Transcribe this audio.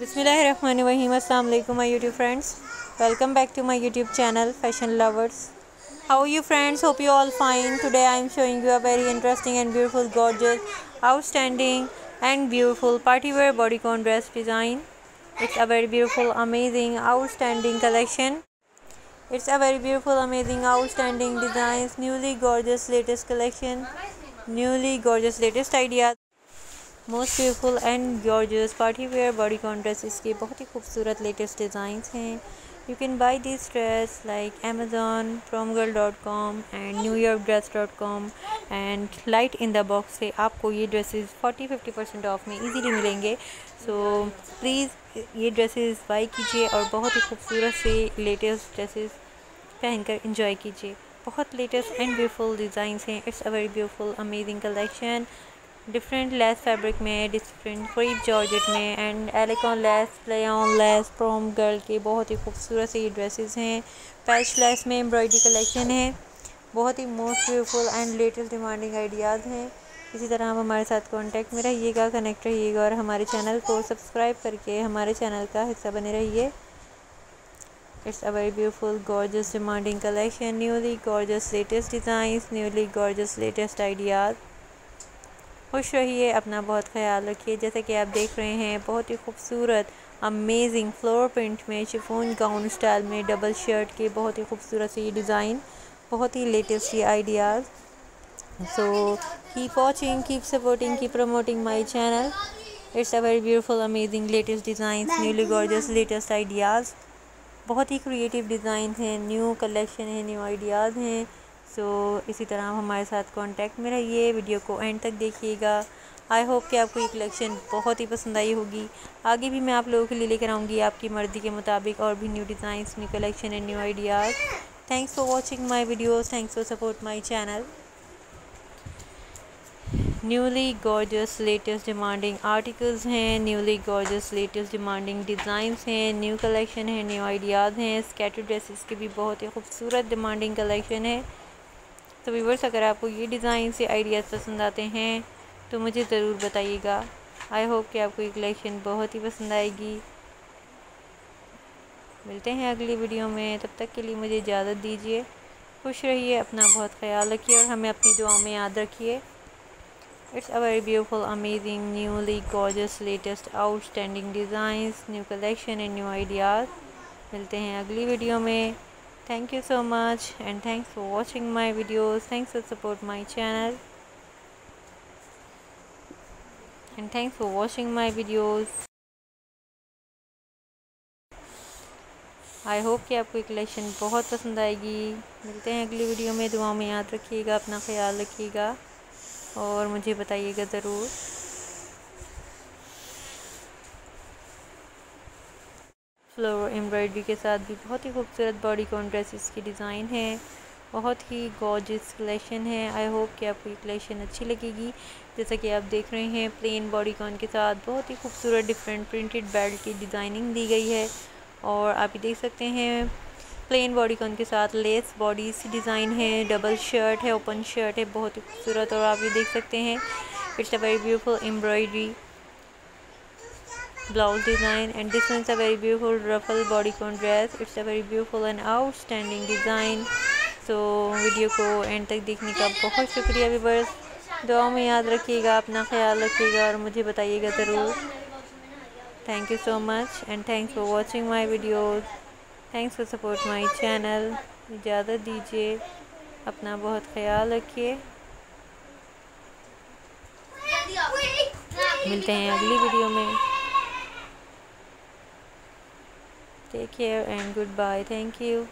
Bismillahirrahmanirrahim. Assalamu alaikum my YouTube friends. Welcome back to my YouTube channel Fashion Lovers. How are you friends? Hope you all fine. Today I am showing you a very interesting and beautiful, gorgeous, outstanding and beautiful party wear bodycon dress design. It's a very beautiful, amazing, outstanding collection. It's a very beautiful, amazing, outstanding designs, newly gorgeous latest collection, newly gorgeous latest ideas. Most beautiful and gorgeous party wear body dresses के बहुत ही खूबसूरत latest designs हैं। You can buy this dress like Amazon from girl dot com and new New York dress dot com and light in the box से आपको ये dresses 40 50 percent off में easily मिलेंगे। सो so, प्लीज़ ये dresses buy कीजिए और बहुत ही खूबसूरत से लेटेस्ट ड्रेसेस पहनकर इंजॉय कीजिए। बहुत लेटेस्ट एंड ब्यूटीफुल डिज़ाइंस हैं। It's a very beautiful amazing collection different lace fabric में डिफरेंट क्रीप जॉर्जेट में and Alencon lace play on lace from girl के बहुत ही खूबसूरत सी ड्रेसेस हैं। पैच लेस में एम्ब्रॉयडरी कलेक्शन है। बहुत ही most beautiful and latest demanding ideas हैं। इसी तरह आप हमारे साथ कांटेक्ट में रहिएगा कनेक्ट रहिएगा, और हमारे चैनल को सब्सक्राइब करके हमारे चैनल का हिस्सा बने रहिए। It's a very beautiful gorgeous demanding collection newly gorgeous latest designs newly gorgeous latest ideas खुश रहिए, अपना बहुत ख्याल रखिए। जैसे कि आप देख रहे हैं, बहुत ही खूबसूरत अमेजिंग फ्लोर प्रिंट में शिफोन गाउन स्टाइल में डबल शर्ट के बहुत ही खूबसूरत सी डिज़ाइन बहुत ही लेटेस्ट ये ideas so keep watching keep supporting keep promoting my channel it's a very beautiful amazing latest design newly gorgeous latest ideas बहुत ही क्रिएटिव डिज़ाइन हैं न्यू कलेक्शन है न्यू आइडियाज़ हैं। सो so, इसी तरह आप हमारे साथ कांटेक्ट में रहिए वीडियो को एंड तक देखिएगा। आई होप कि आपको ये कलेक्शन बहुत ही पसंद आई होगी। आगे भी मैं आप लोगों के लिए लेकर आऊँगी आपकी मर्ज़ी के मुताबिक और भी new designs new collection and new ideas thanks for watching my videos thanks for support my channel newly gorgeous latest demanding articles हैं newly gorgeous latest demanding designs हैं न्यू कलेक्शन है न्यू आइडियाज़ हैं. Skater dresses के भी बहुत ही खूबसूरत demanding collection है। तो व्यूवर्स अगर आपको ये डिज़ाइन से आइडियाज़ पसंद आते हैं तो मुझे ज़रूर बताइएगा। आई होप कि आपको ये कलेक्शन बहुत ही पसंद आएगी। मिलते हैं अगली वीडियो में। तब तक के लिए मुझे इजाज़त दीजिए। खुश रहिए, अपना बहुत ख्याल रखिए और हमें अपनी दुआ में याद रखिए। It's a very beautiful amazing newly gorgeous latest outstanding designs new collection and new ideas मिलते हैं अगली वीडियो में। Thank you so much and thanks for watching my videos thanks for support my channel and thanks for watching my videos I hope कि आपको ये collection बहुत पसंद आएगी मिलते हैं अगली वीडियो में दुआ में याद रखिएगा अपना ख्याल रखिएगा और मुझे बताइएगा ज़रूर फ्लोर एम्ब्रॉयडरी के साथ भी बहुत ही खूबसूरत बॉडी कॉन ड्रेसेस की डिज़ाइन है। बहुत ही गॉर्जियस कलेक्शन है। आई होप कि आपको ये कलेक्शन अच्छी लगेगी। जैसा कि आप देख रहे हैं प्लेन बॉडी कॉन के साथ बहुत ही खूबसूरत डिफरेंट प्रिंटेड बेल्ट की डिज़ाइनिंग दी गई है। और आप ये देख सकते हैं प्लेन बॉडी कॉन के साथ लेस बॉडी सी डिज़ाइन है। डबल शर्ट है ओपन शर्ट है, बहुत ही खूबसूरत। और आप ये देख सकते हैं it's a very beautiful embroidery blouse design and this one is a very beautiful. Ruffle bodycon dress it's a very beautiful and outstanding design. So video को एंड तक देखने का बहुत शुक्रिया व्यूवर्स दुआ में याद रखिएगा, अपना ख्याल रखिएगा और मुझे बताइएगा ज़रूर. Thank you so much and thanks for watching my videos thanks for support my channel इजाज़त दीजिए, अपना बहुत ख्याल रखिए. मिलते हैं अगली वीडियो में. Take care and goodbye. Thank you.